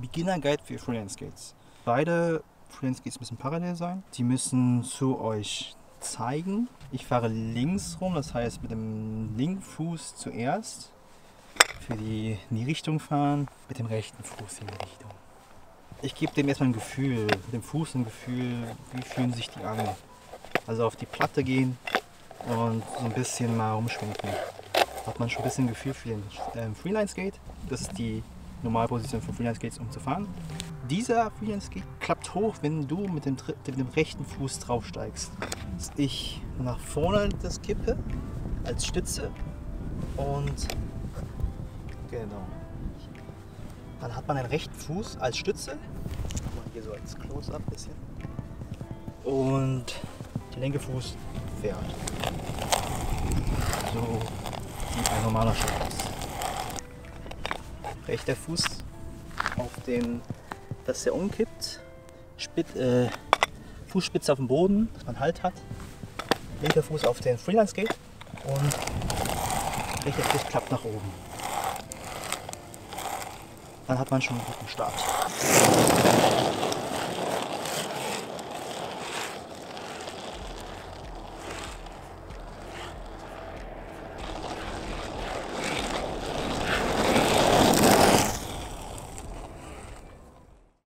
Beginner Guide für Freelance Skates. Beide Freelance Skates müssen parallel sein. Die müssen zu euch zeigen. Ich fahre links rum, das heißt mit dem linken Fuß zuerst. Für die in die Richtung fahren, mit dem rechten Fuß in die Richtung. Ich gebe dem erstmal ein Gefühl, mit dem Fuß ein Gefühl, wie fühlen sich die an. Also auf die Platte gehen und so ein bisschen mal rumschwenken. Hat man schon ein bisschen Gefühl für den ähm, Freelance Skate. Das ist die Normalposition für Freelance Skates, um zu fahren. Dieser Freelance Skate klappt hoch, wenn du mit dem, mit dem rechten Fuß draufsteigst. Dass ich nach vorne das kippe als Stütze und genau. Dann hat man den rechten Fuß als Stütze. Hier so als Close-up bisschen. Und der linke Fuß fährt. So sieht ein normaler Schritt aus. Rechter Fuß auf den, dass der umkippt. Spit, äh, Fußspitze auf dem Boden, dass man Halt hat. Linker Fuß auf den Freelance Gate und rechter Fuß klappt nach oben. Dann hat man schon einen guten Start.